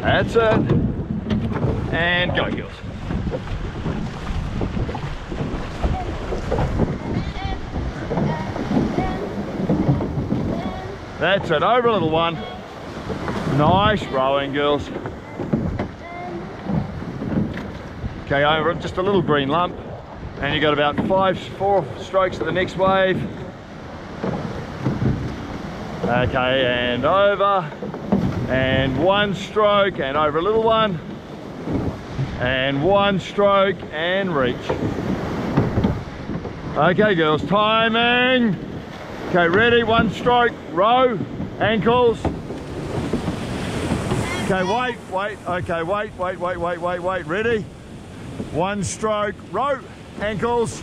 That's it. And go, girls. That's it, over little one. Nice rowing, girls. Okay, over just a little green lump. And you got about five, four strokes to the next wave. Okay, and over. And one stroke, and over a little one. And one stroke, and reach. Okay, girls, timing. Okay, ready, one stroke, row, ankles. Okay, wait, wait, okay, wait, wait, wait, wait, wait, wait, ready? One stroke, row, ankles.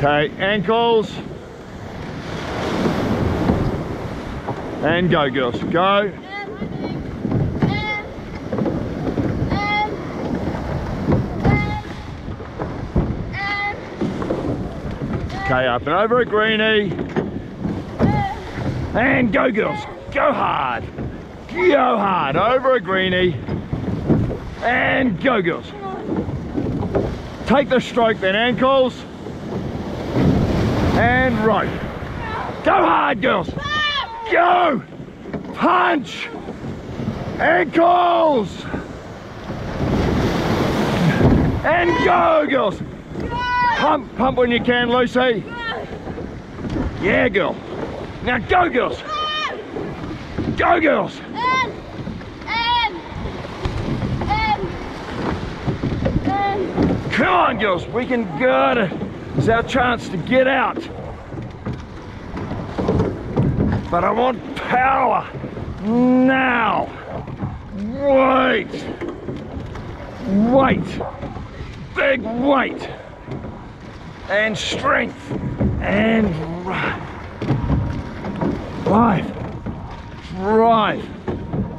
Okay, ankles. And go, girls, go. Okay, up and over a greenie. And go, girls, go hard. Go hard, over a greenie. And go, girls. Take the stroke then, ankles. And right. Go hard, girls. Go. Punch. Ankles. And go, girls. Pump, pump when you can, Lucy. Yeah, girl. Now go, girls. Go, girls. Come on, girls. We can get it. It's our chance to get out. But I want power now. Wait. Weight. Big weight. And strength. And. Right. Right.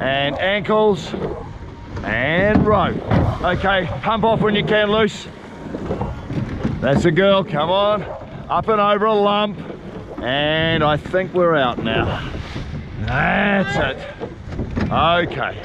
And ankles. And row. Okay, pump off when you can, loose. That's a girl, come on. Up and over a lump. And I think we're out now. That's it. Okay.